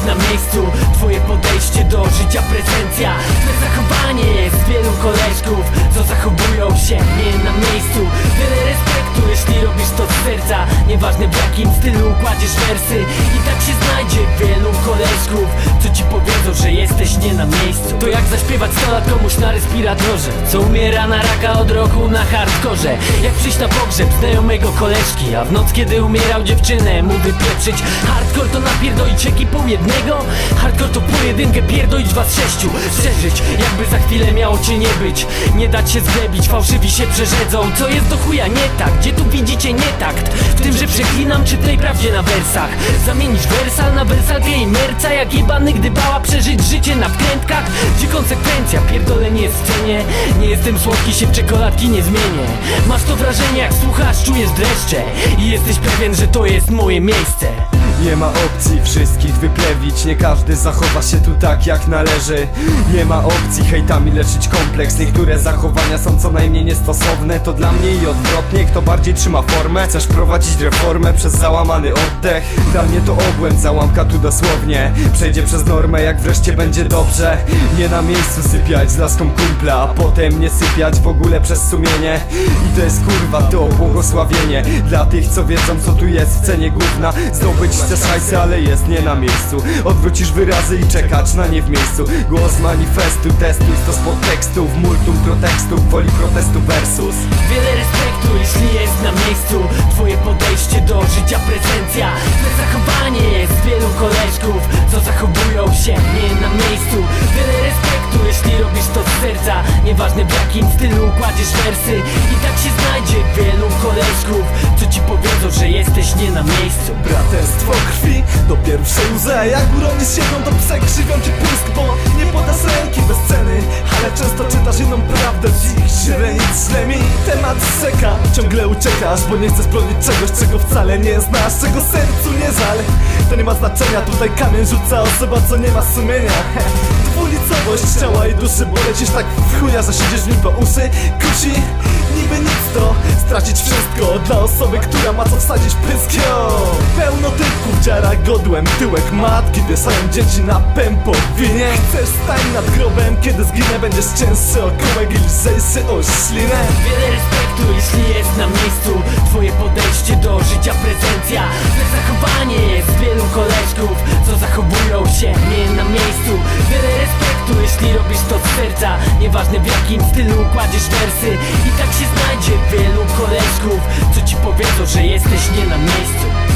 jest na miejscu. Twoje podejście do życia prezencja. Twoje zachowanie jest wielu koleżków Co zachowują się nie na miejscu. Wiele respektu jeśli robisz to z serca. Nieważne w jakim stylu kładziesz wersy. I tak się znajdzie wielu koleżków Co ci powiedzą, że jesteś nie na miejscu. To jak zaśpiewać 100 lat komuś na respiratorze? Co umiera na raka od na hardkorze. Jak przyjść na pogrzeb znajomego koleżki A w noc kiedy umierał dziewczynę mu wypieprzyć. Hardcore to napierdolić ekipą jednego. Hardcore to pojedynkę pierdolić was sześciu. Przeżyć jakby za chwilę miało cię nie być. Nie dać się zglebić, fałszywi się przerzedzą. Co jest do chuja? Nie tak, gdzie tu widzicie nie takt? W tym, że przeklinam czy tej prawdzie na wersach. Zamienić wersal na wersalkę i merca Jak jebany gdy bała przeżyć życie na wkrętkach. Gdzie konsekwencja, pierdolenie jest w cenie Nie jestem słodki, się w czekoladki nie zmienię. Masz to wrażenie jak słuchasz, czujesz dreszcze. I jesteś pewien, że to jest moje miejsce Nie ma opcji wszystkich wyplewić. Nie każdy zachowa się tu tak jak należy. Nie ma opcji hejtami leczyć kompleks. Niektóre zachowania są co najmniej niestosowne. To dla mnie i odwrotnie, kto bardziej trzyma formę Chcesz prowadzić reformę przez załamany oddech. Dla mnie to obłęd, załamka tu dosłownie. Przejdzie przez normę jak wreszcie będzie dobrze. Nie na miejscu sypiać z laską kumpla A potem nie sypiać w ogóle przez sumienie. I to jest kurwa to błogosławienie Dla tych co wiedzą co tu jest w cenie gówna. Zdobyć chcesz hajsy, ale jest nie na miejscu. Odwrócisz wyrazy i czekać na nie w miejscu. Głos manifestu, testuj to z podtekstów Multum protekstów, woli protestu versus. Wiele respektu, jeśli jest na miejscu. Twoje podejście do życia prezencja. Twoje zachowanie jest wielu koleżków Co zachowują się nie na miejscu. Wiele respektu, jeśli robisz to z serca. Nieważne w jakim stylu kładziesz wersy. I tak się znajdzie wielu koleżków Co ci powiedzą, że jesteś nie na miejscu. Braterstwo krwi do pierwszej łzy Jak uronisz jedną to pse krzywią ci pysk Bo nie podasz ręki bez ceny Ale często czytasz inną prawdę w ich źrenic źle mi temat seka Ciągle uciekasz, bo nie chcesz bronić czegoś Czego wcale nie znasz, czego sercu nie żal To nie ma znaczenia, tutaj kamień rzuca osoba co nie ma sumienia. Dwulicowość ciała i duszy Bo lecisz tak w chuja, że siedzisz w po uszy. Kusi, Stracić wszystko dla osoby, która ma co wsadzić pysk Yo! Pełno typków dziara godłem Tyłek matki wieszają dzieci na pępowinie. Chcesz stań nad grobem, kiedy zginę Będziesz cięższy o kołek i lżejszy o ślinę. Wiele respektu, jeśli jest na miejscu Twoje podejście do życia prezencja. Twoje zachowanie jest wielu koleżków Co zachowują się nie na miejscu. Wiele respektu, jeśli robisz to z serca. Nieważne w jakim stylu kładziesz wersy. I tak się znajdzie wielu koleżków Co ci powiedzą, że jesteś nie na miejscu